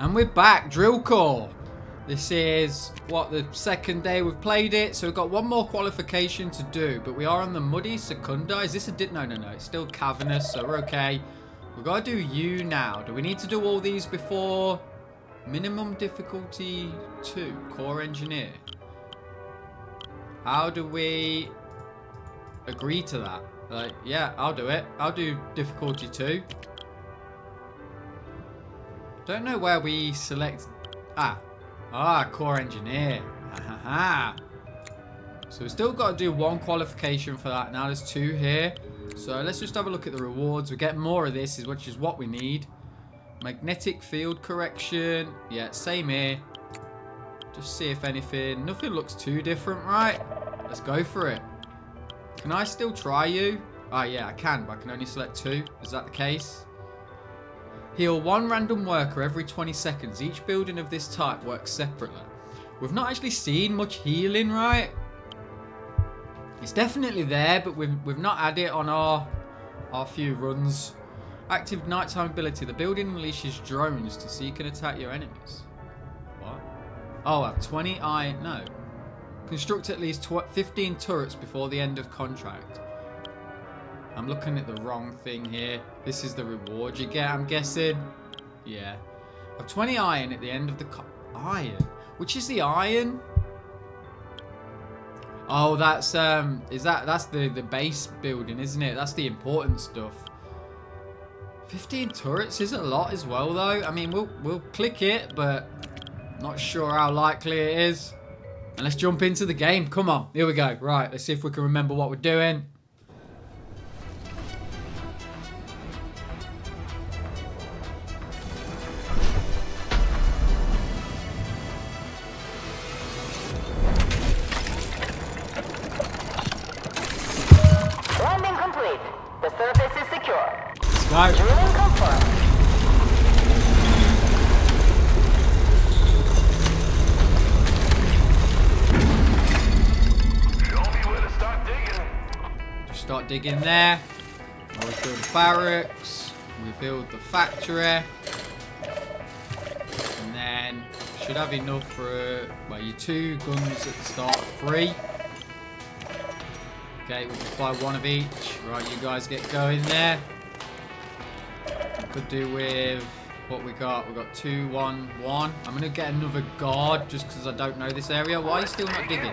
And we're back, Drill Core. This is, what, the second day we've played it. So we've got one more qualification to do. But we are on the Muddy Secunda. Is this a... Di no, no, no. It's still Cavernous, so we're okay. We've got to do you now. Do we need to do all these before... Minimum difficulty 2, Core Engineer. How do we agree to that? Like, yeah, I'll do it. I'll do difficulty 2. Don't know where we select... Ah. Ah, core engineer. Ha ha So we've still got to do one qualification for that. Now there's two here. So let's just have a look at the rewards. We get more of this, which is what we need. Magnetic field correction. Yeah, same here. Just see if anything... Nothing looks too different, right? Let's go for it. Can I still try you? Ah, oh, yeah, I can, but I can only select two. Is that the case? Heal one random worker every 20 seconds. Each building of this type works separately. We've not actually seen much healing, right? It's definitely there, but we've, we've not had it on our, our few runs. Active nighttime ability. The building unleashes drones to seek and attack your enemies. What? Oh, I have 20 I... No. Construct at least 15 turrets before the end of contract. I'm looking at the wrong thing here. This is the reward you get, I'm guessing. Yeah. Of 20 iron at the end of the... Iron? Which is the iron? Oh, that's, um... Is that... That's the, the base building, isn't it? That's the important stuff. 15 turrets is a lot as well, though. I mean, we'll, we'll click it, but... Not sure how likely it is. And let's jump into the game. Come on. Here we go. Right, let's see if we can remember what we're doing. Dig in there. we build the barracks. We build the factory. And then should have enough for, well, your two guns at the start, three. Okay, we'll just buy one of each. Right, you guys get going there. Could do with what we got. We got two, one, one. I'm gonna get another guard just because I don't know this area. Why are you still not digging?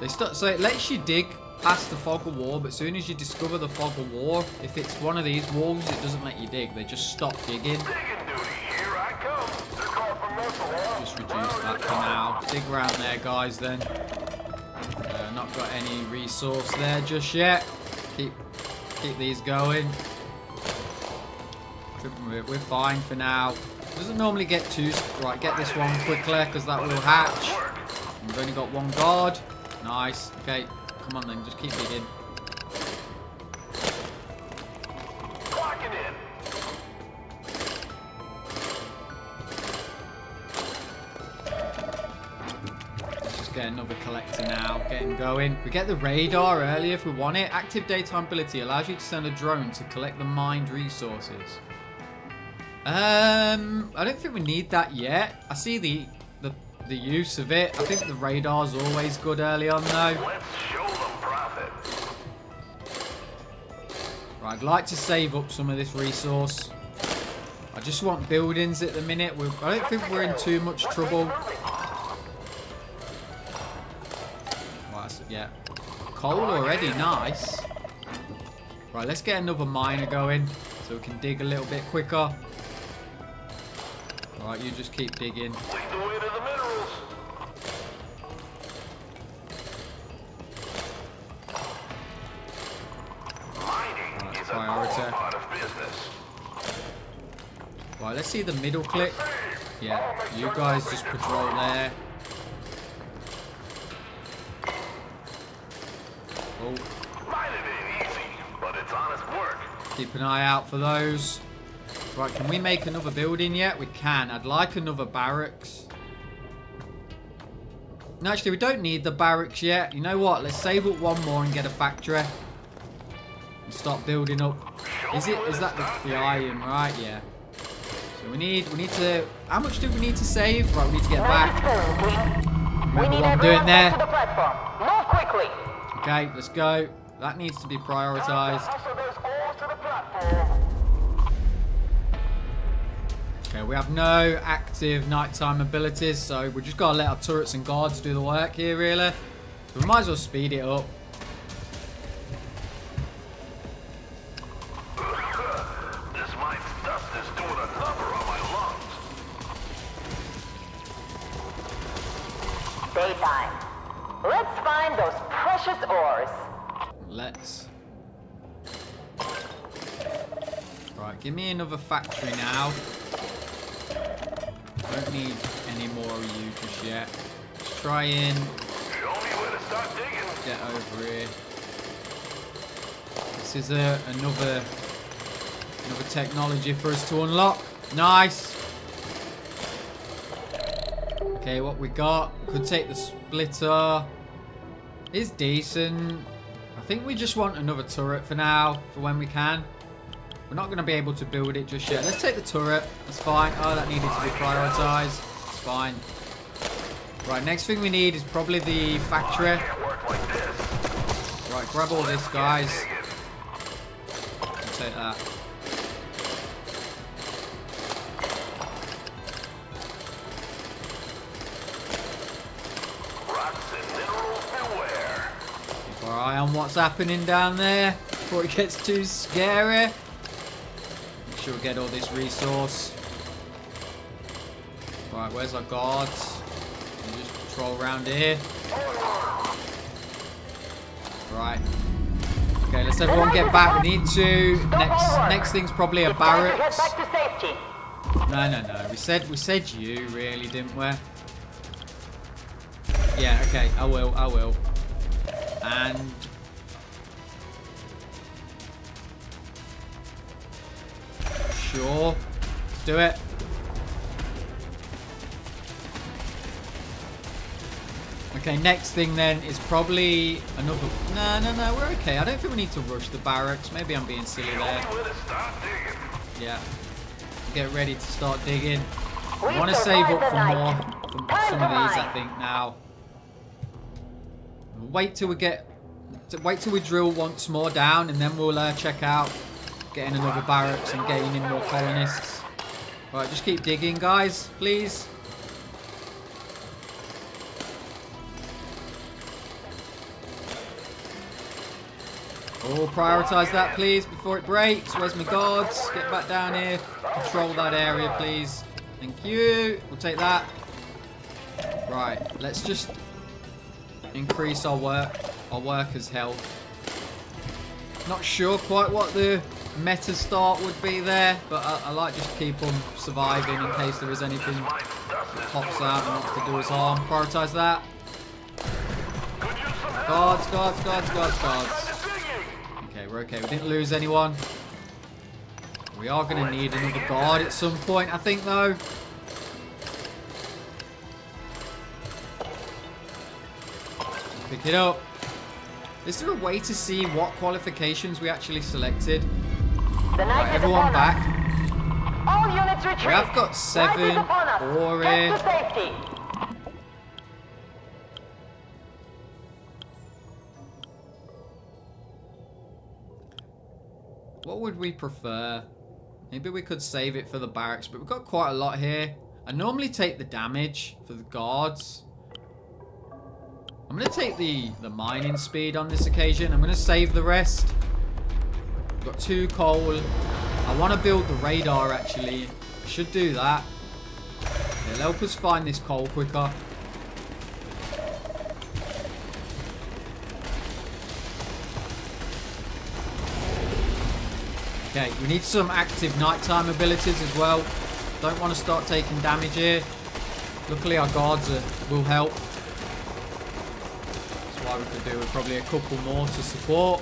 They start so it lets you dig past the fog of war, but as soon as you discover the fog of war, if it's one of these walls, it doesn't let you dig. They just stop digging. Just reduce that for now. Dig around there, guys, then. Uh, not got any resource there just yet. Keep, keep these going. We're, we're fine for now. Doesn't normally get too... Right, get this one quickly, because that will hatch. We've only got one guard. Nice. Okay, Come on then, just keep digging. Let's just get another collector now. Getting going. We get the radar early if we want it. Active daytime ability allows you to send a drone to collect the mined resources. Um, I don't think we need that yet. I see the the the use of it. I think the radar's always good early on though. Right, I'd like to save up some of this resource. I just want buildings at the minute. We're, I don't think we're in too much trouble. Right, yeah. Coal already, nice. Right, let's get another miner going so we can dig a little bit quicker. Right, you just keep digging. See the middle click. Yeah, you guys just patrol there. Oh. Keep an eye out for those. Right, can we make another building yet? We can. I'd like another barracks. No, actually, we don't need the barracks yet. You know what? Let's save up one more and get a factory. And start building up. Is it? Is that the, the iron, right? Yeah. So we need, we need to, how much do we need to save? Right, we need to get back. We Remember need what I'm doing there. to the platform. Move quickly. Okay, let's go. That needs to be prioritized. Hustle those ores to the platform. Okay, we have no active nighttime abilities, so we just gotta let our turrets and guards do the work here, really. So we might as well speed it up. Factory now. Don't need any more of you just yet. Let's try and Show me where to start digging. get over here. This is a, another another technology for us to unlock. Nice. Okay, what we got? Could take the splitter. Is decent. I think we just want another turret for now, for when we can. We're not going to be able to build it just yet. Let's take the turret. That's fine. Oh, that needed to be prioritized. It's fine. Right, next thing we need is probably the factory. Can't work like this. Right, grab all this, guys. Dig it. I'll take that. Rocks and minerals beware. Keep our eye on what's happening down there before it gets too scary. Sure we get all this resource. Right, where's our guards? Just patrol around here. Right. Okay, let's everyone get back. We need to. Next, next thing's probably a It's time to barracks. back to safety. No, no, no. We said we said you really, didn't we? Yeah. Okay. I will. I will. And sure, let's do it. Okay. Next thing then is probably another. No, no, no. We're okay. I don't think we need to rush the barracks. Maybe I'm being silly there. me where to start digging. Yeah. Get ready to start digging. I want to save up for more. For some of these, I think, now. Wait till we get... Wait till we drill once more down, and then we'll uh, check out getting another barracks and getting in more colonists. Right, just keep digging, guys, please. Oh, prioritise that, please, before it breaks. Where's my guards? Get back down here. Control that area, please. Thank you. We'll take that. Right, let's just increase our work, our workers' health. Not sure quite what the meta start would be there, but I, I like just keep on surviving in case there is anything that pops out and wants to do us harm. Prioritise that. Guards, guards, guards, guards, guards. Okay, we're okay. We didn't lose anyone. We are going to need another guard at some point, I think, though. Pick it up. Is there a way to see what qualifications we actually selected? Right, everyone back. All units retreat. We have got seven is upon us. ore Get here. to safety. What would we prefer? Maybe we could save it for the barracks, but we've got quite a lot here. I normally take the damage for the guards. I'm going to take the, the mining speed on this occasion. I'm going to save the rest. We've got two coal. I want to build the radar, actually. I should do that. It'll help us find this coal quicker. Okay, we need some active nighttime abilities as well. Don't want to start taking damage here. Luckily our guards are, will help. That's why we could do with probably a couple more to support.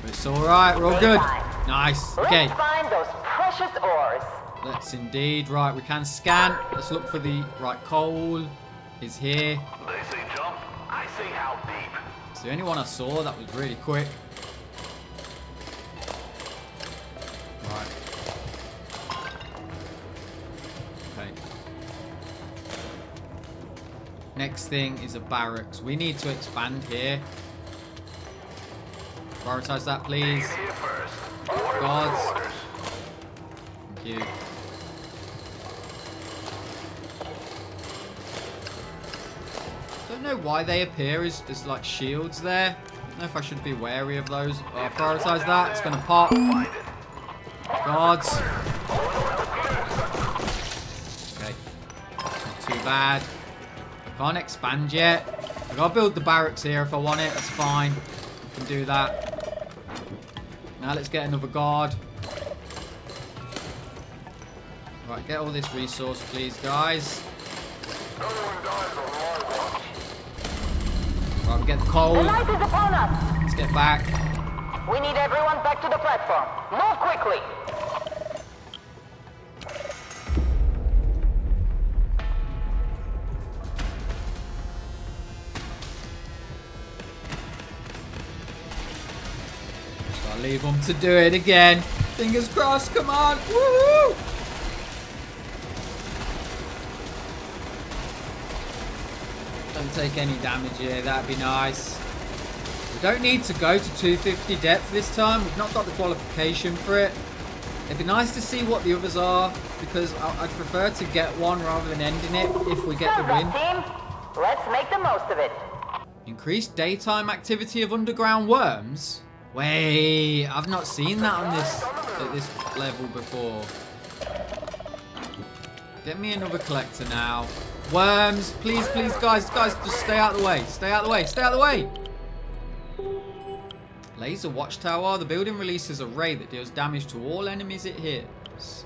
But it's alright, we're all good. Nice. Okay, Let's find those precious ores. let's indeed. Right, we can scan. Let's look for the right coal. Is here. They say jump. I say how deep. It's the only one I saw that was really quick. Right. Right. Next thing is a barracks. We need to expand here. Prioritize that, please. Guards. Thank you. Don't know why they appear as, as like shields there. Don't know if I should be wary of those. Oh, prioritize that. It's gonna pop. Guards. Okay. Not too bad. I can't expand yet. I gotta build the barracks here if I want it. That's fine. I can do that. Now let's get another guard. Right, get all this resource, please, guys. No one dies on my watch. Right, we get the The coal. is upon us. Let's get back. We need everyone back to the platform. Move quickly. Leave to do it again. Fingers crossed, come on. Woohoo! Don't take any damage here, that'd be nice. We don't need to go to 250 depth this time. We've not got the qualification for it. It'd be nice to see what the others are because I- I'd prefer to get one rather than ending it if we get the win. team. Let's make the most of it. Increased daytime activity of underground worms? Wait, I've not seen that on this at this level before. Get me another collector now. Worms, please, please, guys, guys, just stay out of the way. Stay out of the way. Stay out of the way. Laser watchtower. The building releases a ray that deals damage to all enemies it hits.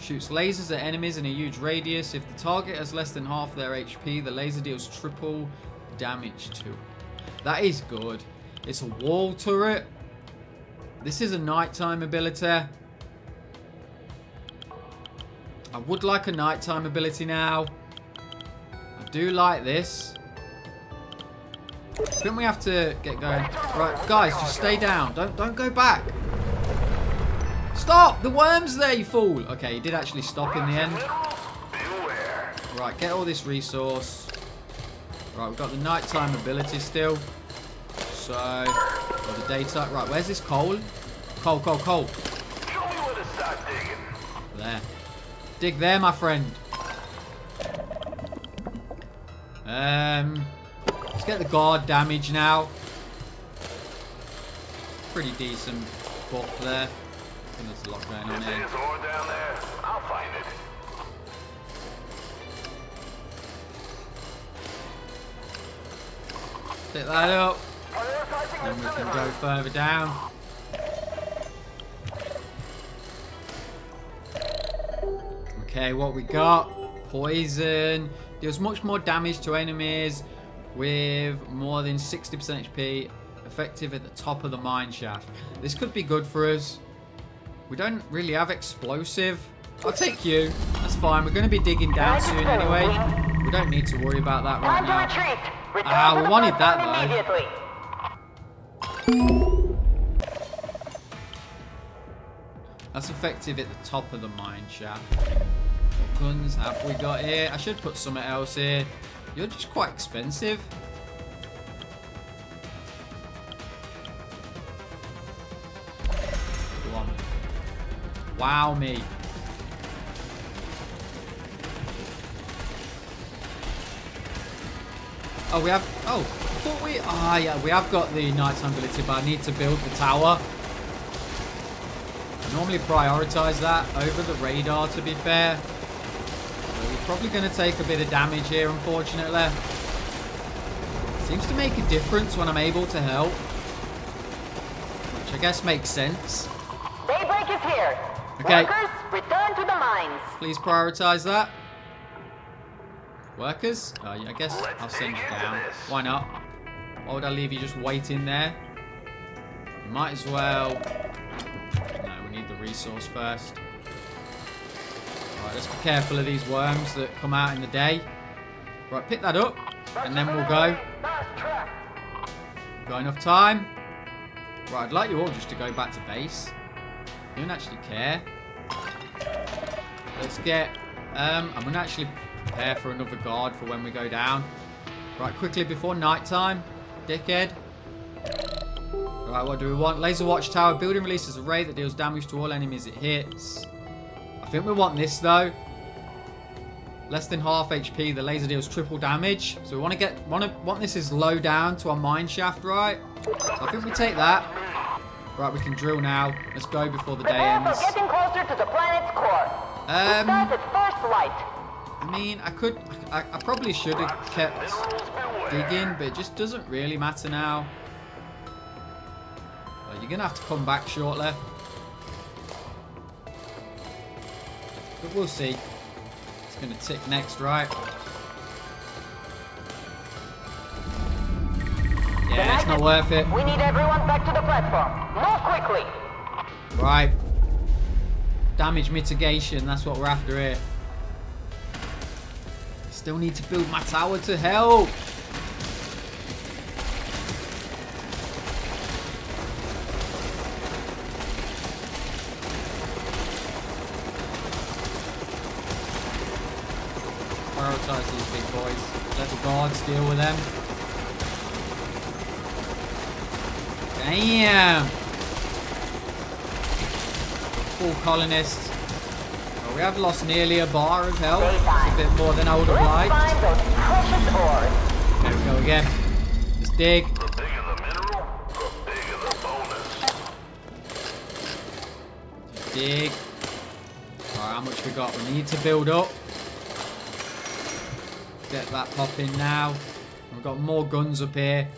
Shoots lasers at enemies in a huge radius. If the target has less than half their HP, the laser deals triple damage to. That is good. It's a wall turret. This is a nighttime ability. I would like a nighttime ability now. I do like this. I think we have to get going. Right, guys, just stay down. Don't don't go back. Stop! The worm's there, you fool! Okay, he did actually stop in the end. Right, get all this resource. Right, we've got the nighttime ability still. So, the daytime. Right, where's this coal? Coal, coal, coal. There. Dig there, my friend. Um, let's get the guard damage now. Pretty decent buff there. I think there's a lot going on here. I'll find it. Pick that up. Then we can go further down. Okay, what we got? Poison. Deals much more damage to enemies with more than 60% HP. Effective at the top of the mine shaft. This could be good for us. We don't really have explosive. I'll take you. That's fine. We're going to be digging down soon anyway. We don't need to worry about that right now. Ah, we wanted that, though. That's effective at the top of the mine shaft. What guns have we got here? I should put something else here. You're just quite expensive. On. Wow me. Oh, we have... Oh, thought we... Ah, yeah, we have got the nighttime ability, but I need to build the tower. I normally prioritize that over the radar, to be fair. We're probably going to take a bit of damage here, unfortunately. Seems to make a difference when I'm able to help. Which I guess makes sense. Daybreak is here. Okay. Workers, return to the mines. Please prioritize that. Workers? Oh, yeah, I guess Let's I'll send you down. Why not? Why would I leave you just waiting there? Might as well... No, we need the resource first. Right, let's be careful of these worms that come out in the day. Right, pick that up, and then we'll go. Got enough time? Right, I'd like you all just to go back to base. You don't actually care. Let's get Um, I'm gonna actually prepare for another guard for when we go down. Right, quickly before nighttime, dickhead. Right, what do we want? Laser watchtower. Building releases a ray that deals damage to all enemies it hits. I think we want this though. Less than half HP. The laser deals triple damage. So we want to get want to want this is low down to our mine shaft, right? So I think we take that. Right, we can drill now. Let's go before the day Prepare ends. for getting closer to the planet's core. we Um, start at first light. I mean, I could, I, I probably should have kept digging, but it just doesn't really matter now. Well, you're gonna have to come back shortly. But we'll see. It's gonna tick next, right? Yeah, it's not worth it. We need everyone back to the platform. Move quickly. Right. Damage mitigation, that's what we're after here. Still need to build my tower to help. Prioritize these big boys. Let the guards deal with them. Damn! Full colonists. Well, we have lost nearly a bar of health. It's a bit more than I would have liked. find those precious ores. There we go again. Let's dig. The bigger the mineral, the bigger the bonus. Dig. Alright, how much we got? We need to build up. Get that popping now. We've got more guns up here.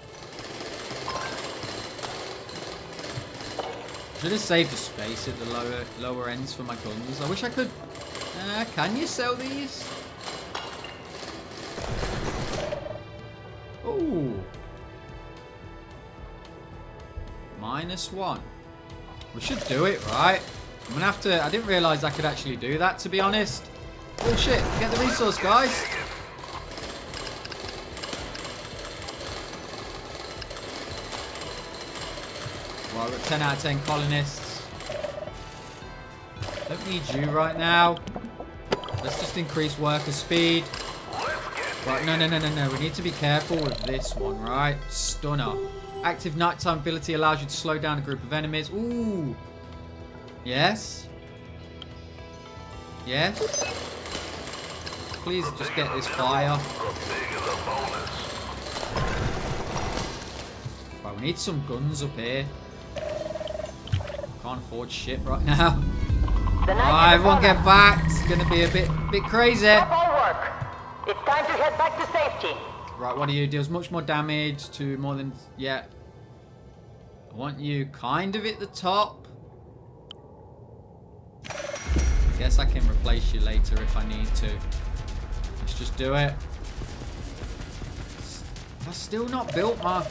Should have saved the space at the lower lower ends for my guns. I wish I could. Uh, can you sell these? Ooh. Minus one. We should do it, right? I'm gonna have to. I didn't realize I could actually do that, to be honest. Oh shit! Get the resource, guys. Well, we've got 10 out of 10 colonists. Don't need you right now. Let's just increase worker speed. Right, no, no, no, no, no. We need to be careful with this one, right? Stunner. Active nighttime ability allows you to slow down a group of enemies. Ooh. Yes. Yes. Please just get this fire. Right, we need some guns up here. Can't afford shit right now. The night Right, is everyone get back. It's gonna be a bit, bit crazy. Stop all work. It's time to head back to safety. Right, what do you deals much more damage to more than yeah. I want you kind of at the top. I Guess I can replace you later if I need to. Let's just do it. I've still not built my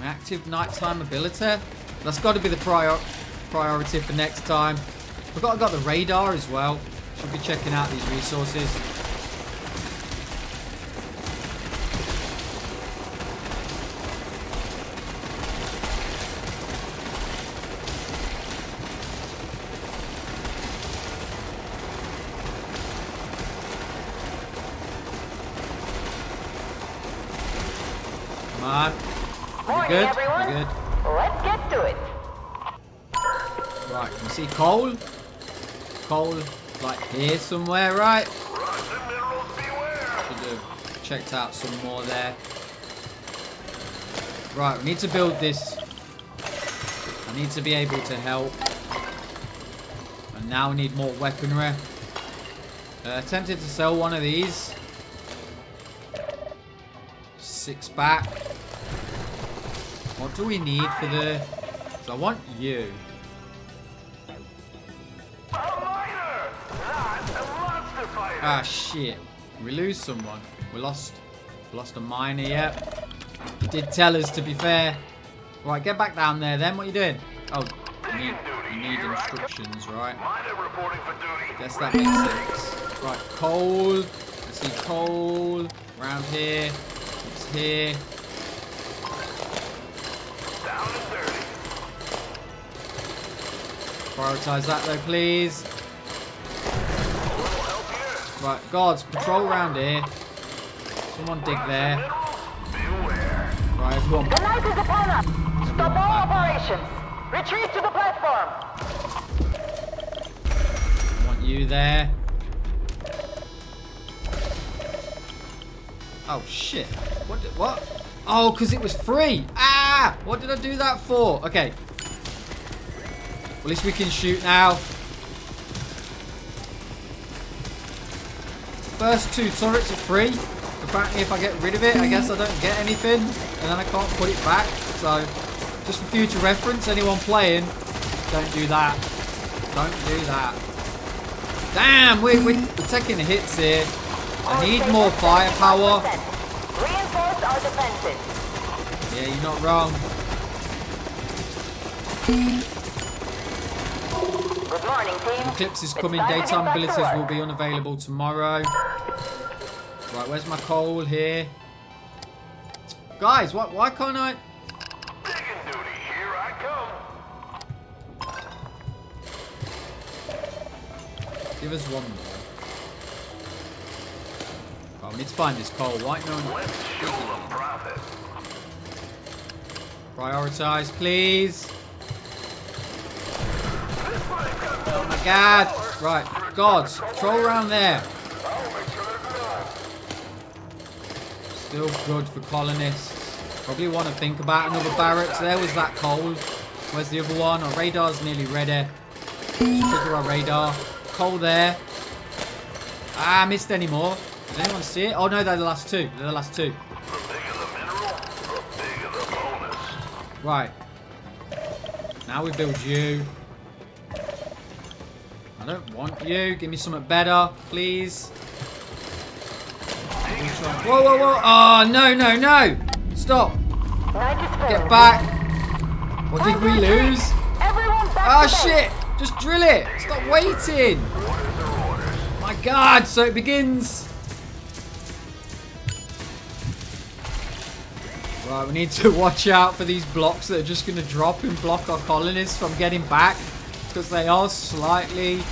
my active nighttime ability. That's got to be the prior priority for next time. Forgot I got the radar as well. Should be checking out these resources. Come Morning, good? everyone. Good? Let's get to it. Right, can we see coal? Coal, like here somewhere, right? Should have checked out some more there. Right, we need to build this. I need to be able to help. And now we need more weaponry. Uh, to sell one of these. Six back. What do we need for the... So I want you. Ah, shit. We lose someone. We lost lost a miner yet. You did tell us, to be fair. Right, get back down there then. What are you doing? Oh, you need, you need instructions, right? Guess that makes sense. Right, coal. I see coal. Around here. It's here. Prioritize that though, please. Little help here. Right, guards, patrol around here. Someone dig there. Beware. Right, everyone. The night is upon us. Stop all operations. Retreat to the platform. Want you there. Oh shit. What did, what? Oh, because it was free. Ah! What did I do that for? Okay. At least we can shoot now. First two turrets are free. Apparently if I get rid of it, I guess I don't get anything. And then I can't put it back. So, just for future reference, anyone playing, don't do that. Don't do that. Damn, we're, we're, we're taking hits here. I need more firepower. Reinforce our defenses. Yeah, you're not wrong. Good morning, team. Eclipse is coming. time to get Daytime back abilities will be unavailable tomorrow. Right, where's my coal here? Guys, why, why can't I... Digging duty. Here I come. Give us one more. Oh, we need to find this coal. Why no one... Let's show them profit. Prioritize, please. God. Right, gods, patrol around there. Still good for colonists. Probably want to think about another barracks. There was that coal. Where's the other one? Our radar's nearly ready. Trigger our radar. Coal there. Ah, missed any more. Did anyone see it? Oh no, they're the last two. They're the last two. Right. Now we build you. I don't want you. Give me something better, please. Whoa, whoa, whoa. Oh, no, no, no. Stop. Get back. What did we lose? Ah, to shit. Just drill it. Stop waiting. My god, so it begins. Right, we need to watch out for these blocks that are just going to drop and block our colonists from getting back. Because they are slightly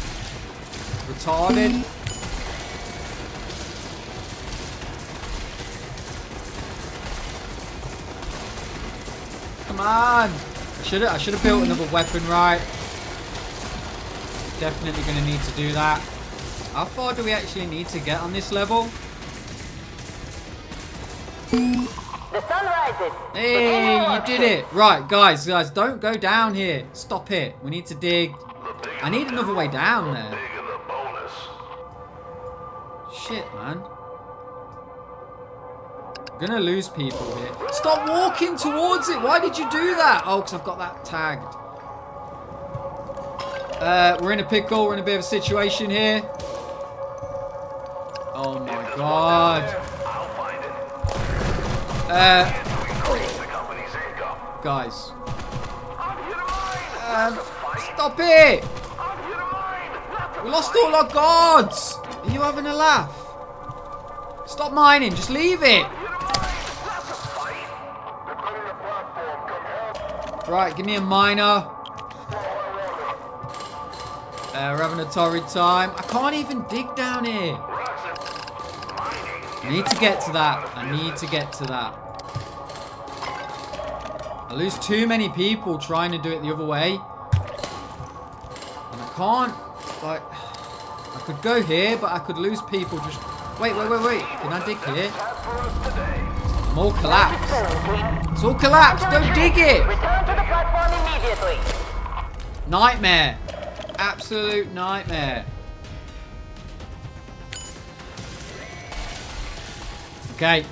retarded. Come on. I should have I should have built another weapon right. Definitely going to need to do that. How far do we actually need to get on this level? The sun rises. Hey, you did it. Right, guys, guys, don't go down here. Stop it. We need to dig. I need another way down there. Bigger man. bonus. Shit, man. gonna lose people here. Stop walking towards it. Why did you do that? Oh, because I've got that tagged. Uh, we're in a pickle. We're in a bit of a situation here. Oh my god. I'll find it. Uh, We increase the company's income. guys. I'm here to mine. Um, Not to fight. stop it. I'm here to mine. Not to We lost all our guards. Are you having a laugh? Stop mining. Just leave it. Right, give me a miner. Uh, we're having a torrid time. I can't even dig down here. I need to get to that. I need to get to that. I lose too many people trying to do it the other way. And I can't, like, could go here, but I could lose people just... Wait, wait, wait, wait. Can I dig here? I'm all collapsed. It's all collapsed. Don't dig it. Return to the platform immediately. Nightmare. Absolute nightmare. Okay.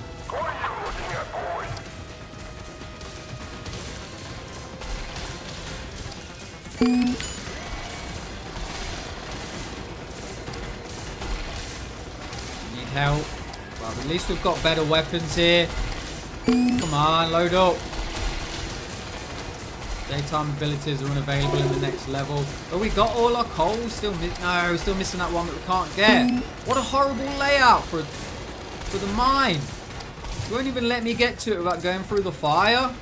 Are you looking at, boy? Need help. Well, at least we've got better weapons here. Come on, load up. Daytime abilities are unavailable in the next level. Oh, we got all our coal. Still, no, we're still missing that one that we can't get. What a horrible layout for for the mine. You won't even let me get to it without going through the fire.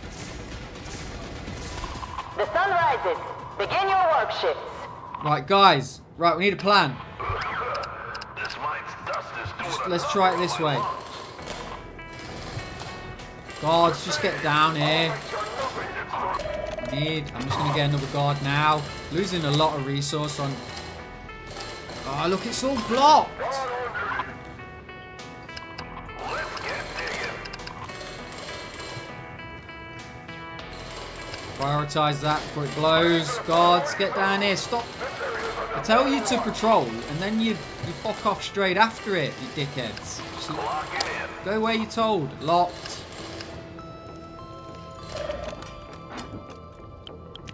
The sun rises. Begin your work shifts. Right, guys. Right, we need a plan. Let's try it this way. Guards, just get down here. To Need. I'm just gonna get another guard now. Losing a lot of resource on. Oh look, it's all blocked. Prioritize that before it blows. Guards, get down here. Stop. I tell you to patrol, and then you you fuck off straight after it, you dickheads. Just Lock it in. go where you're told. Locked.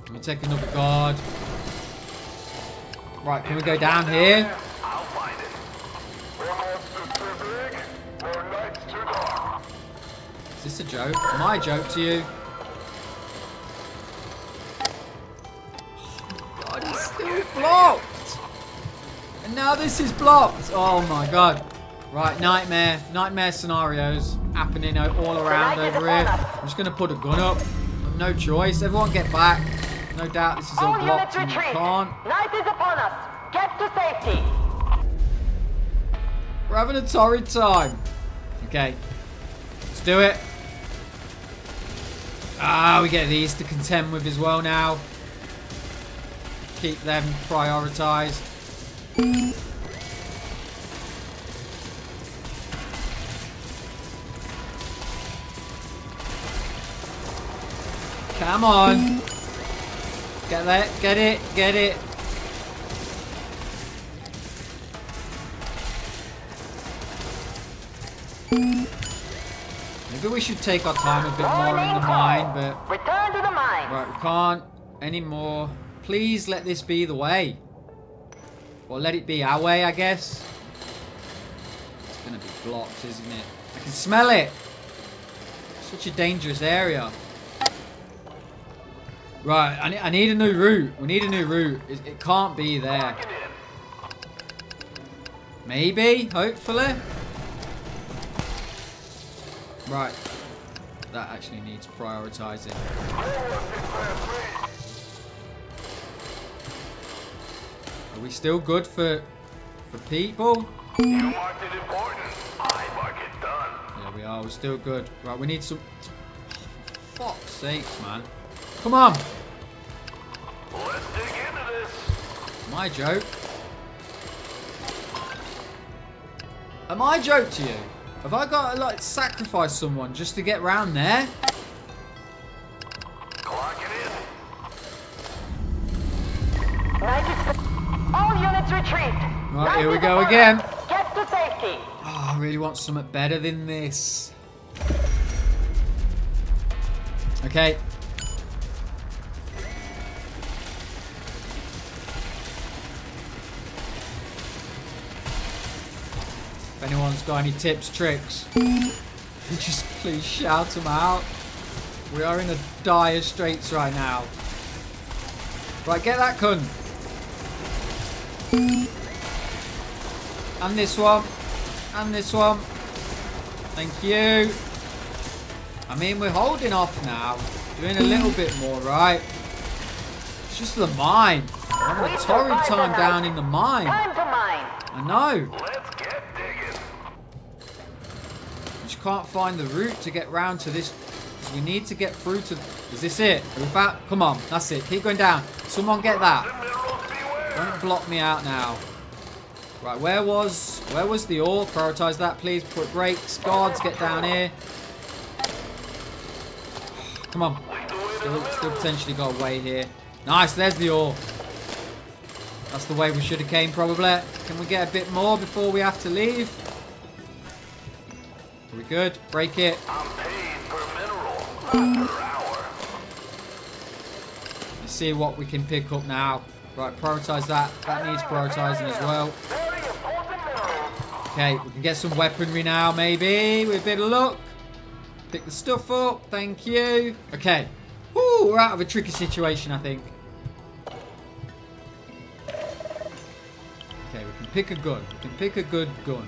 Let me take another guard. Right, can we go down here? I'll find it. More monsters too big, more nights too dark. Is this a joke? My joke to you? Now this is blocked! Oh my god. Right, nightmare. Nightmare scenarios happening all around over here. I'm just gonna put a gun up. No choice. Everyone get back. No doubt this is all All blocked and you can't. Night is upon us. Get to safety. We're having a torrid time. Okay. Let's do it. Ah, we get these to contend with as well now. Keep them prioritized. Come on. Get that. Get it. Get it. Maybe we should take our time a bit more in the mine, but Return to the mine. right, we can't anymore. Please let this be the way. Or let it be our way, I guess. It's gonna be blocked, isn't it? I can smell it. Such a dangerous area. Right, I need, I need a new route. We need a new route. It, it can't be there. Maybe, hopefully. Right. That actually needs prioritizing. Are we still good for for people? You marked it important. I mark it done. Yeah, we are. We're still good. Right, we need some. For fuck's sakes, man. Come on. Let's dig into this. My joke. Am I joke to you? Have I got to like sacrifice someone just to get round there? Clock it Night is. All units retreat. Right, here we go again. Get to safety. Oh, I really want something better than this. Okay. If anyone's got any tips, tricks, just please shout them out. We are in a dire straits right now. Right, get that cunt. And this one. And this one. Thank you. I mean, we're holding off now. Doing a little bit more, right? It's just the mine. We're having a We torrid time down in the mine. Time to mine. I know. in. Let's get digging. Just can't find the route to get round to this. we need to get through to. Is this it? Are we? Come on, that's it. Keep going down. Someone get that. Don't block me out now. Right, where was where was the ore? Prioritize that, please. Before it breaks. Guards, get down here. Come on. Still, still potentially got a way here. Nice, there's the ore. That's the way we should have came, probably. Can we get a bit more before we have to leave? Are we good? Break it. Let's see what we can pick up now. Right, prioritize that. That needs prioritizing as well. Okay, we can get some weaponry now, maybe, with a bit of luck. Pick the stuff up, thank you. Okay. Woo, we're out of a tricky situation, I think. Okay, we can pick a gun. We can pick a good gun.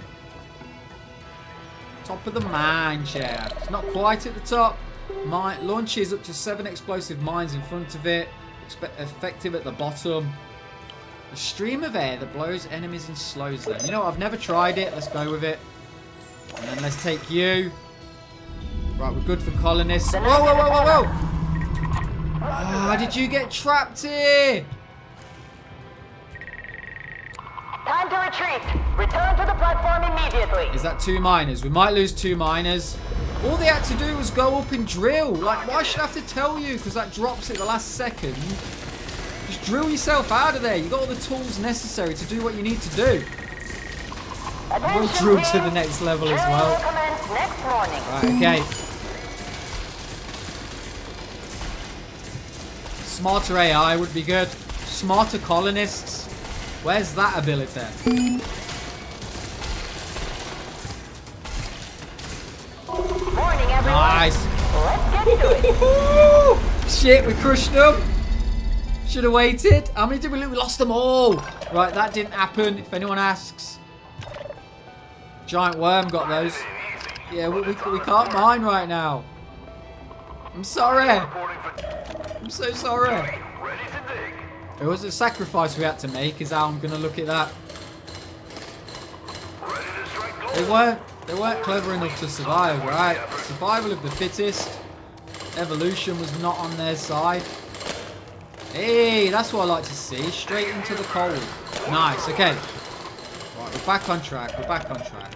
Top of the mine shaft. It's not quite at the top. Mine launches up to seven explosive mines in front of it. Expe effective at the bottom. A stream of air that blows enemies and slows them. You know what? I've never tried it. Let's go with it. And then let's take you. Right, we're good for colonists. Whoa, whoa, whoa, whoa, whoa! Ah, did you get trapped here? Time to retreat. Return to the platform immediately. Is that two miners? We might lose two miners. All they had to do was go up and drill. Like, why should I have to tell you? Because that drops at the last second. Just drill yourself out of there. You've got all the tools necessary to do what you need to do. We'll drill to the next level as well. next. Right, okay. Smarter AI would be good. Smarter colonists. Where's that ability? Everyone. Nice. Let's get to it. Shit, we crushed them. Should have waited. How many did we lose? We lost them all. Right, that didn't happen, if anyone asks. Giant worm got those. Yeah, we, we, we can't mine right now. I'm sorry. I'm so sorry. ready to dig. It was a sacrifice we had to make, is how I'm going to look at that. They weren't, they weren't clever enough to survive, right? Survival of the fittest. Evolution was not on their side. Hey, that's what I like to see. Straight into the cold. Nice, okay. Right, we're back on track. We're back on track.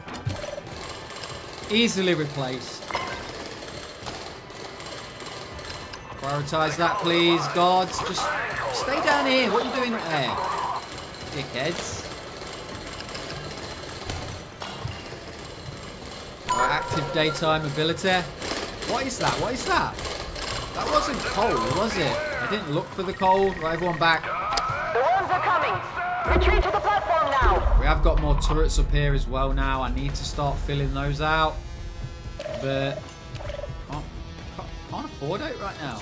Easily replaced. Prioritize that, please, Guards, Just stay down here. What are you doing up there? Dickheads. Active daytime ability. What is that? What is that? That wasn't cold, was it? I didn't look for the cold. Right, everyone back. The worms are coming. Retreat to the platform now. We have got more turrets up here as well now. I need to start filling those out. But can't, can't, can't afford it right now.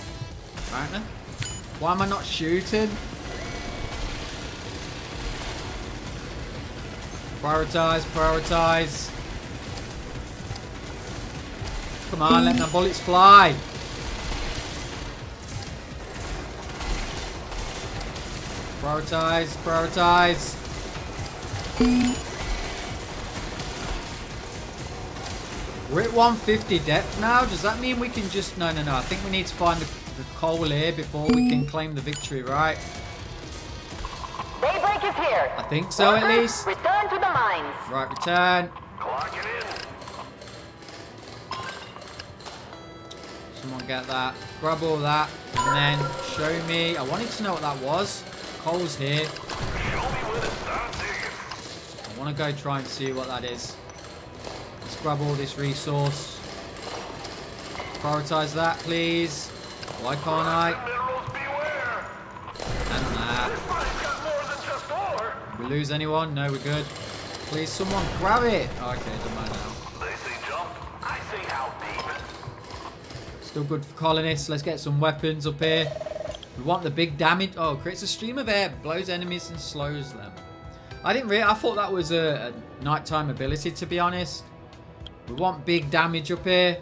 Apparently. Why am I not shooting? Prioritize, prioritize. Come on, let my bullets fly. Prioritize, prioritize. We're at 150 depth now. Does that mean we can just... No, no, no. I think we need to find the, the coal here before we can claim the victory, right? Daybreak is here. I think so, at least. Return to the mines. Right, return. Someone get that. Grab all that. And then show me... I wanted to know what that was. Coal's here. I want to go try and see what that is. Let's grab all this resource. Prioritize that, please. Why can't I? And that. We lose anyone? No, we're good. Please, someone grab it. Okay, matter now. They say jump. I say how deep. Still good for colonists. Let's get some weapons up here. We want the big damage. Oh, creates a stream of air, blows enemies and slows them. I didn't really. I thought that was a, a nighttime ability, to be honest. We want big damage up here.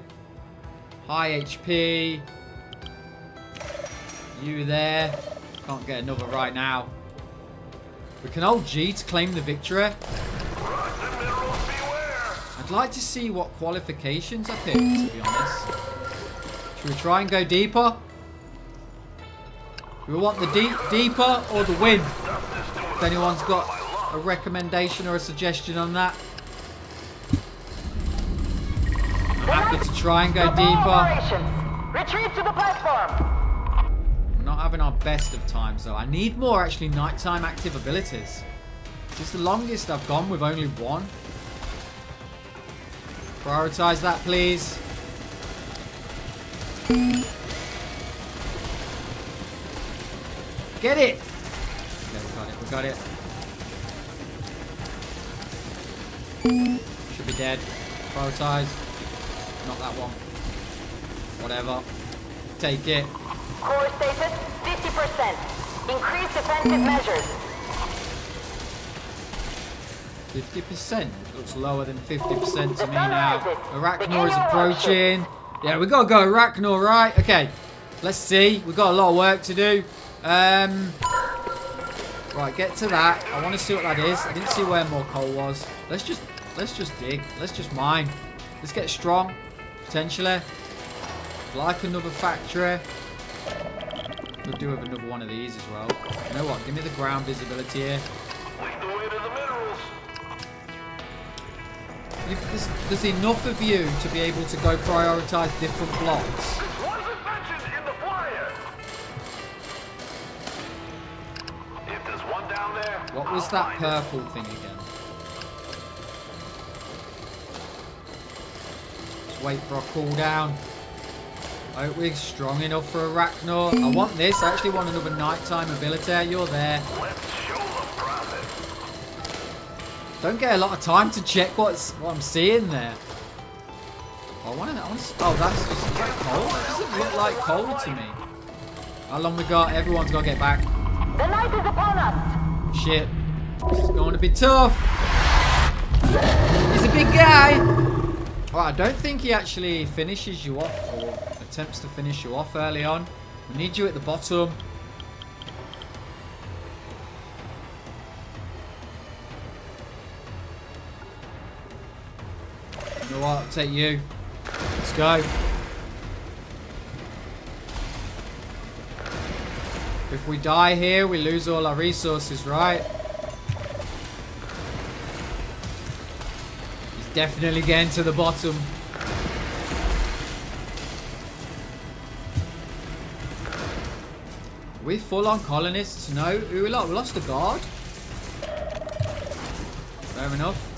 High HP. You there. Can't get another right now. We can hold G to claim the victory. I'd like to see what qualifications I picked, to be honest. Should we try and go deeper? Do we want the deep, deeper or the win? If anyone's got a recommendation or a suggestion on that. I'm happy to try and go deeper. Retreat to the platform. We're not having our best of times though. I need more actually nighttime active abilities. This is the longest I've gone with only one. Prioritize that please. Get it! Okay, we got it, we got it. Should be dead. Prioritize. Not that one. Whatever. Take it. Core status 50%. Increase defensive measures. 50%. Looks lower than 50% to me now. rises. Arachnor is your approaching. Yeah, we gotta go Arachnor, right? Okay. Let's see. We've got a lot of work to do. Um, Right, get to that. I want to see what that is. I didn't see where more coal was. Let's just let's just dig. Let's just mine. Let's get strong. Potentially. Like another factory. Could do with another one of these as well. You know what? Give me the ground visibility here. There's, there's enough of you to be able to go prioritize different blocks. This wasn't mentioned in the flyer. If there's one down there, What was I'll that find it. purple thing again? Let's wait for a cooldown. Hope we're strong enough for Arachnor. I want this. I actually want another nighttime ability. You're there. Don't get a lot of time to check what's what I'm seeing there. I want to. I want to. Oh, that's just that coal. That doesn't look like cold to me. How long we got? Everyone's got to get back. The night is upon us. Shit. This is going to be tough. He's a big guy. Well, I don't think he actually finishes you off or attempts to finish you off early on. We need you at the bottom. Know what? I'll take you. Let's go. If we die here, we lose all our resources, right? He's definitely getting to the bottom. Are we full on colonists? No. We lost a guard. Fair enough.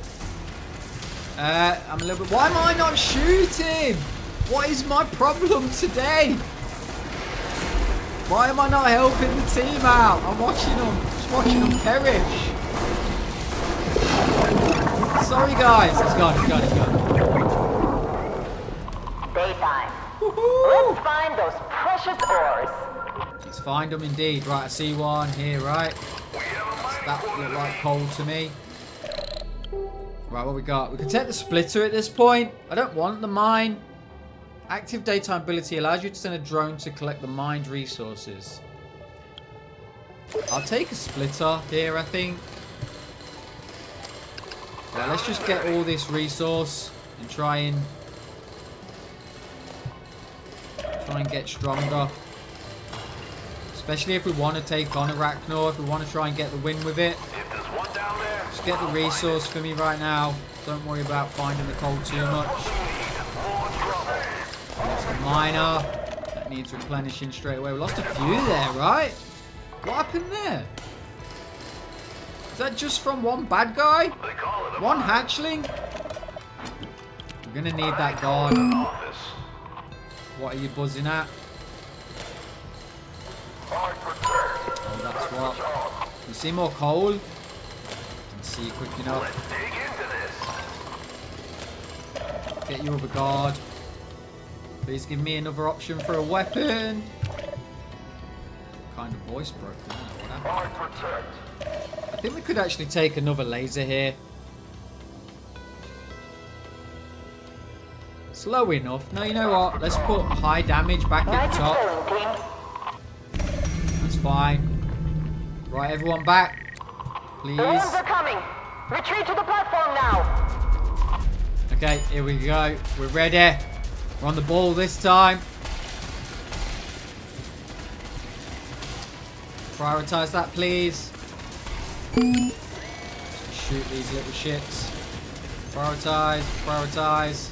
Uh, I'm a little bit... Why am I not shooting? What is my problem today? Why am I not helping the team out? I'm watching them. Just watching them perish. Sorry, guys. It's gone. It's gone. It's gone. Daytime. Let's find those precious ores. Let's find them indeed. Right, I see one here, right? That looked like coal to me. Right, what we got? We can take the splitter at this point. I don't want the mine. Active daytime ability allows you to send a drone to collect the mined resources. I'll take a splitter here, I think. Right, let's just get all this resource and try and try and get stronger. Especially if we want to take on Arachnor, if we want to try and get the win with it. If there's one Just get the resource for me right now. Don't worry about finding the coal too much. Lost a miner. That needs replenishing straight away. We lost a few there, right? What happened there? Is that just from one bad guy? One hatchling? We're gonna need that guard. What are you buzzing at? Oh, that's what. You see more coal? Can see you quick enough. Let's dig into this. Get you with a guard. Please give me another option for a weapon. Kind of voice broke. I know what. I protect. I think we could actually take another laser here. Slow enough. No, you know what? Let's put high damage back Right at the top. That's fine. Right, everyone back. Please. The are coming. Retreat to the platform now. Okay, here we go. We're ready. We're on the ball this time. Prioritize that, please. Shoot these little shits. Prioritize, prioritize.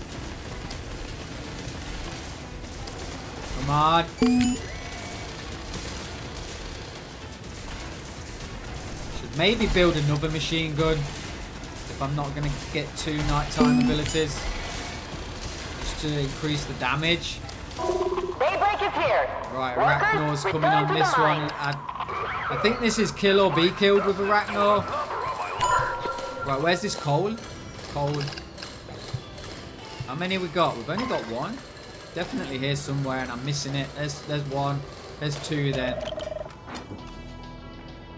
Come on. Maybe build another machine gun if I'm not going to get two nighttime abilities. Just to increase the damage. Daybreak is here. Right, Workers, Arachnor's coming on this one. I, I think this is kill or be killed with Arachnor. Right, where's this coal? Coal. How many we got? We've only got one. Definitely here somewhere and I'm missing it. There's, there's one. There's two then.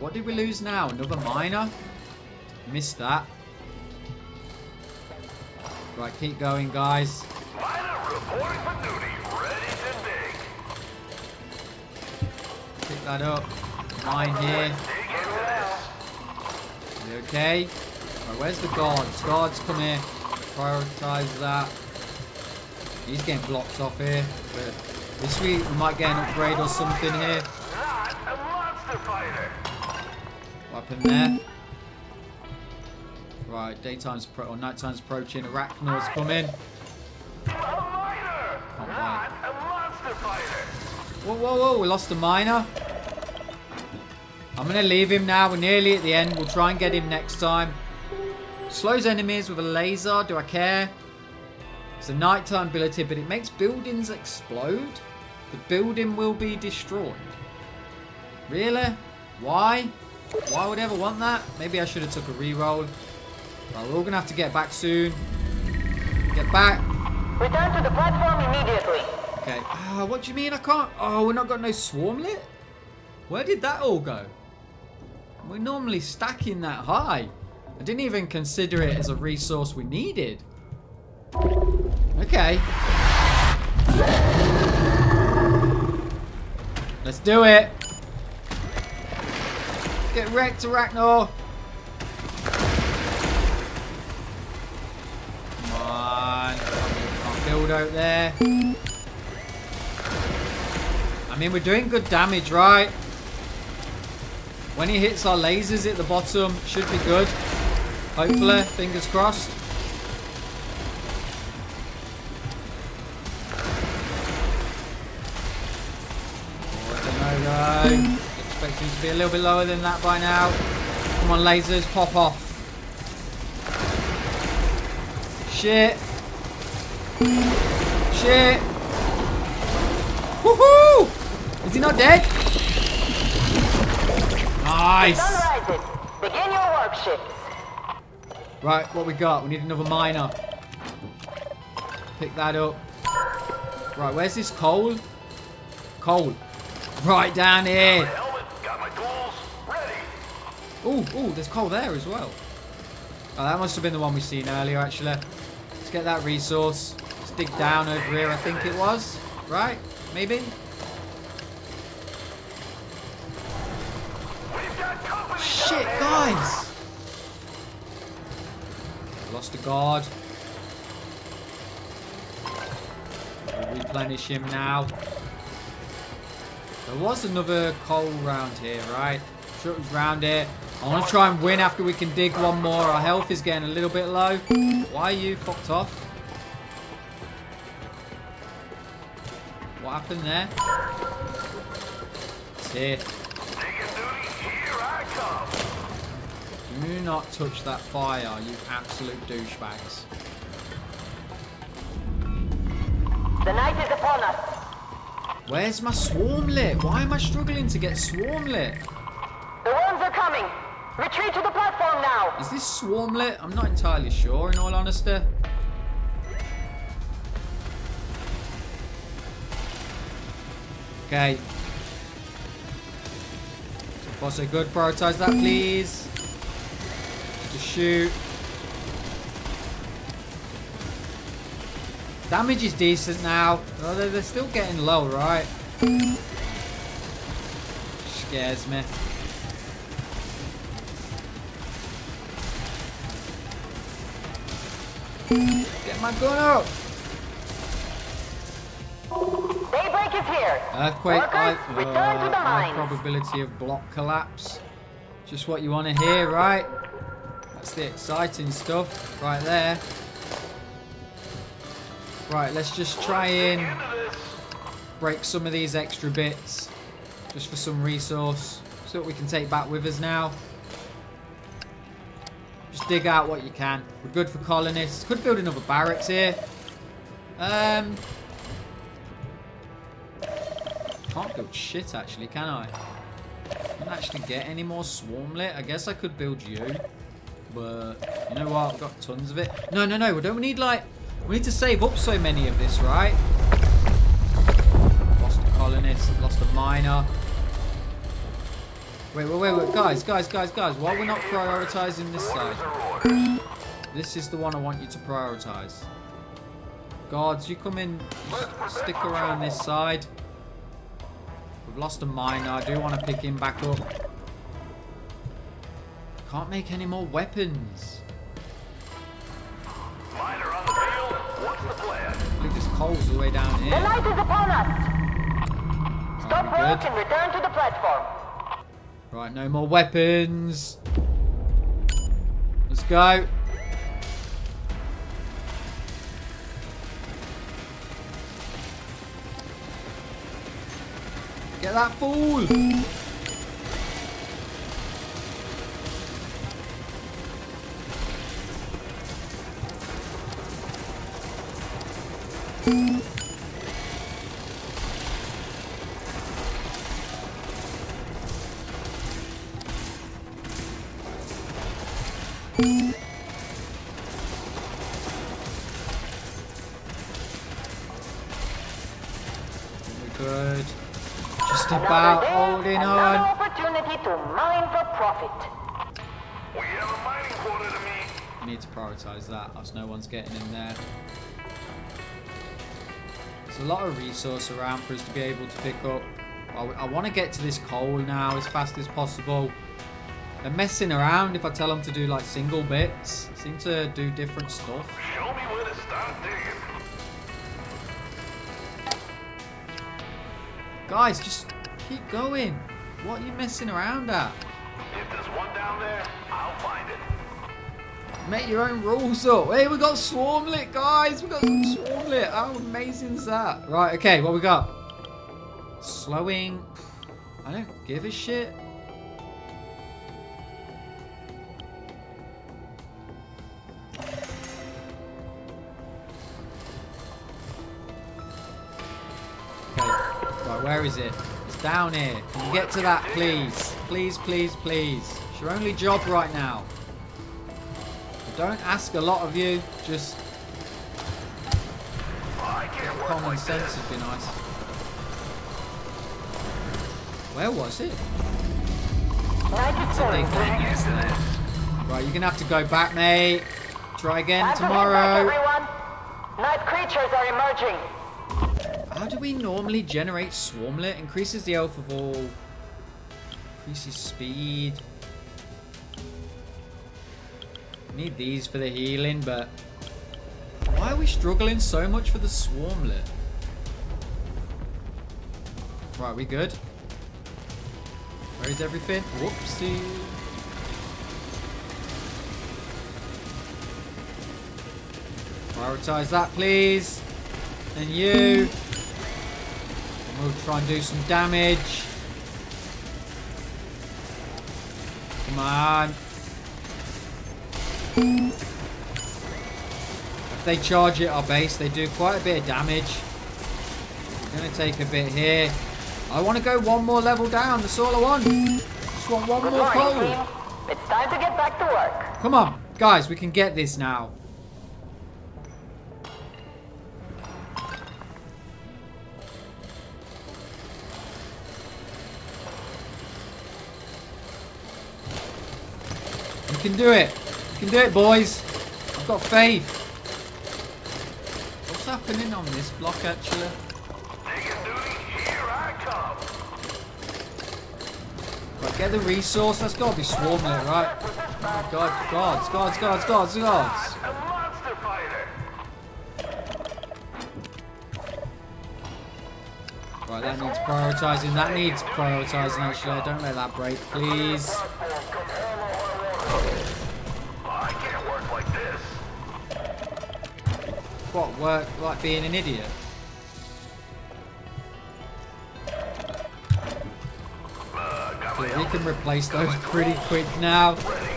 What did we lose now? Another miner? Missed that. Right, keep going, guys. Miner reporting for duty. Ready to dig. Pick that up. Mine here. You okay? Right, where's the guards? Guards, come here. Prioritize that. He's getting blocked off here. But this week we might get an upgrade or something here. Not a monster fighter. Happened there? Right, daytime's pro or nighttime's approaching. Arachnor's coming. Whoa, whoa, whoa, we lost a miner. I'm going to leave him now. We're nearly at the end. We'll try and get him next time. Slows enemies with a laser. Do I care? It's a nighttime ability, but it makes buildings explode. The building will be destroyed. Really? Why? Why would I ever want that? Maybe I should have took a reroll. Well, we're all to have to get back soon. Get back. Return to the platform immediately. Okay. Ah, what do you mean I can't? Oh, we're not got no swarmlet? Where did that all go? We're normally stacking that high. I didn't even consider it as a resource we needed. Okay. Let's do it. Get wrecked, Arachnor. Come on. Can't build out there. I mean, we're doing good damage, right? When he hits our lasers at the bottom, should be good. Hopefully, fingers crossed. Oh, I don't know, though. Him to be a little bit lower than that by now. Come on, lasers, pop off. Shit. Shit. Woohoo! Is he not dead? Nice. Begin your. Right, what we got? We need another miner. Pick that up. Right, where's this coal? Coal. Right down here. Helmet. Got my tools. Ready. Ooh, ooh, there's coal there as well. Oh, that must have been the one we seen earlier, actually. Let's get that resource. Let's dig down over here, I think it was. Right? Maybe? Shit, guys! Lost a guard. We'll replenish him now. There was another coal round here, right? Sure it was round here. I want to try and win after we can dig one more. Our health is getting a little bit low. Why are you fucked off? What happened there? It's here. Taking duty. Here I come. Do not touch that fire, you absolute douchebags. The night is upon us. Where's my swarmlet? Why am I struggling to get swarmlet? The worms are coming. Retreat to the platform now. Is this swarmlet? I'm not entirely sure, in all honesty. Okay. Boss, so good. Prioritize that, please. Just shoot. Damage is decent now. They're, they're still getting low, right? Scares me. Get my gun up! Daybreak is here. Earthquake, Workers, I, return to the uh, high mines. probability of block collapse. Just what you want to hear, right? That's the exciting stuff right there. Right, let's just try and break some of these extra bits just for some resource. See what we can take back with us now. Just dig out what you can. We're good for colonists. Could build another barracks here. Um, can't build shit actually, can I? Can't actually get any more swarmlet. I guess I could build you. But you know what? I've got tons of it. No, no, no. We don't need like we need to save up so many of this, right? Lost a colonist, lost a miner. Wait, wait, wait, wait, guys, guys, guys, guys. Why we're not prioritizing this side? This is the one I want you to prioritize. Guards, you come in, just stick around this side. We've lost a miner. I do want to pick him back up. Can't make any more weapons. Miner on the field. What's the plan? Look, there's coals all the way down The here. night is upon us. Stop we work and return to the platform. Right, no more weapons. Let's go. Get that fool! Profit. We have a mining quota to meet. We need to prioritize that, as no one's getting in there. There's a lot of resource around for us to be able to pick up. I, want to get to this coal now as fast as possible. They're messing around if I tell them to do like single bits. Seem to do different stuff. Show me where to start digging. Guys, just keep going. What are you messing around at? There's one down there, I'll find it. Make your own rules up. Hey, we got Swarmlet, guys. We got Swarmlet. How amazing is that? Right, okay, what we got? Slowing. I don't give a shit. Okay, right, where is it? Down here. Can you get to that, please? Please, please, please. It's your only job right now. I don't ask a lot of you. Just common like sense this. would be nice. Where was it? Night is a big falling. thing, isn't it? Right, you're gonna have to go back, mate. Try again Time to get back, tomorrow. Night creatures are emerging. Do we normally generate Swarmlet? Increases the health of all. Increases speed. Need these for the healing, but why are we struggling so much for the Swarmlet? Right, we good? Where is everything? Whoopsie. Prioritize that, please. And you. We'll try and do some damage. Come on. If they charge it our base, they do quite a bit of damage. To take a bit here. I want to go one more level down. That's all I want. Just want one Good more morning, coal. team. It's time to get back to work. Come on, guys, we can get this now. Can do it. We can do it, boys. I've got faith. What's happening on this block, actually? Right, get the resource. That's got to be Swarmlet, right? Oh my god, gods, gods. A monster fighter. Right, that needs prioritising. That needs prioritising, actually. Don't let that break, please. What, work like being an idiot? We can replace those pretty quick now.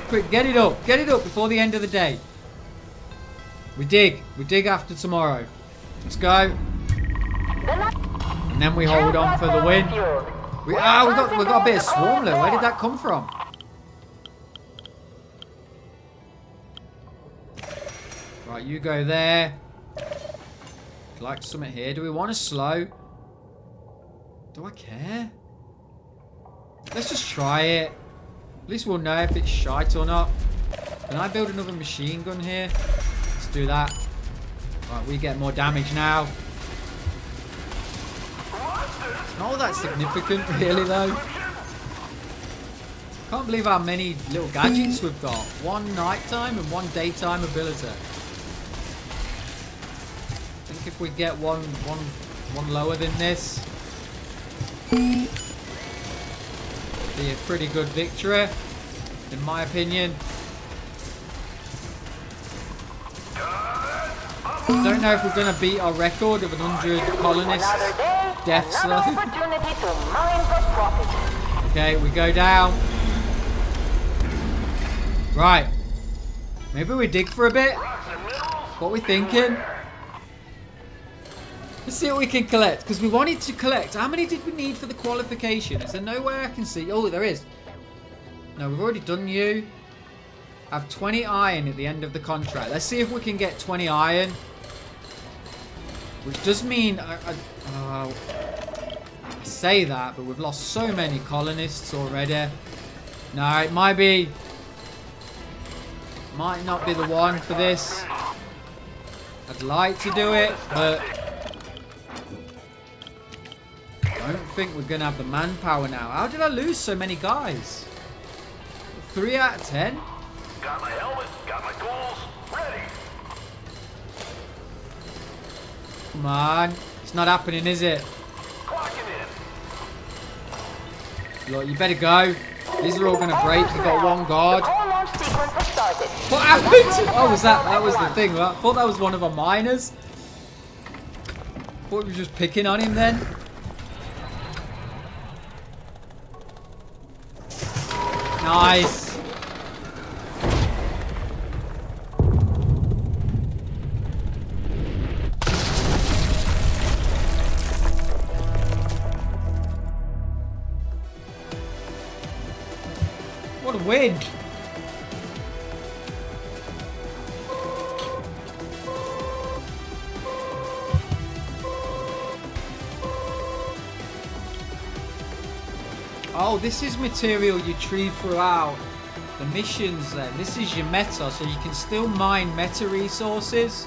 Quick, get it up. Get it up before the end of the day. We dig. We dig after tomorrow. Let's go. And then we hold on for the win. We, ah, we got, we got a bit of Swarmlet. Where did that come from? Right, you go there. Like something here. Do we want to slow? Do I care? Let's just try it. At least we'll know if it's shite or not. Can I build another machine gun here? Let's do that. Right, we get more damage now. Not all that significant, really, though. Can't believe how many little gadgets we've got. One nighttime and one daytime ability. If we get one, one, one lower than this, be a pretty good victory, in my opinion. Don't know if we're going to beat our record of an 100 colonists. Day, Deaths, another opportunity to mine for profit. Okay, we go down. Right. Maybe we dig for a bit. What we thinking? Let's see what we can collect. Because we wanted to collect. How many did we need for the qualification? Is there nowhere I can see? Oh, there is. No, we've already done you. I have 20 iron at the end of the contract. Let's see if we can get 20 iron. Which does mean... I, I, uh, I say that, but we've lost so many colonists already. No, it might be... Might not be the one for this. I'd like to do it, but... I don't think we're going to have the manpower now. How did I lose so many guys? 3 out of 10? Got my helmet, got my tools, ready. Come on. It's not happening, is it? Clocking in. Look, you better go. These are all going to break. We've got one guard. The core launch sequence has started. What happened? Oh, was that? That was the thing. right? I thought that was one of our miners. Thought we were just picking on him then. Nice. What a win. Oh, this is material you retrieve throughout the missions then. This is your meta, so you can still mine meta resources.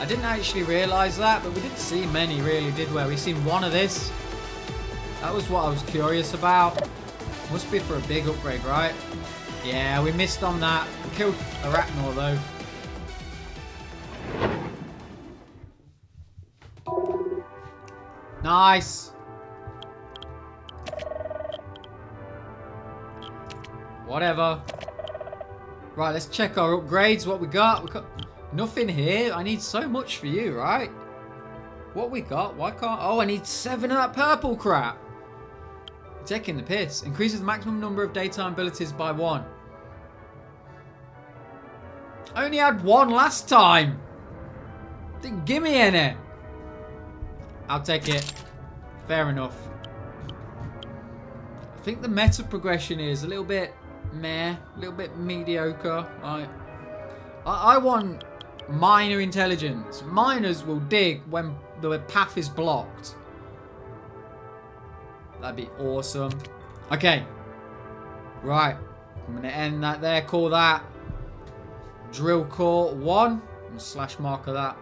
I didn't actually realise that, but we didn't see many really, did we? We seen one of this. That was what I was curious about. Must be for a big upgrade, right? Yeah, we missed on that. We killed Arachnor though. Nice. Whatever. Right, let's check our upgrades. What we got? We got nothing here. I need so much for you, right? What we got? Why can't... Oh, I need seven of that purple crap. Taking the piss. Increases the maximum number of daytime abilities by one. I only had one last time. Didn't give me any. I'll take it. Fair enough. I think the meta progression is a little bit meh, a little bit mediocre. I, I, I want miner intelligence. Miners will dig when the path is blocked. That'd be awesome. Okay. Right. I'm going to end that there. Call that drill core 1. And slash marker that.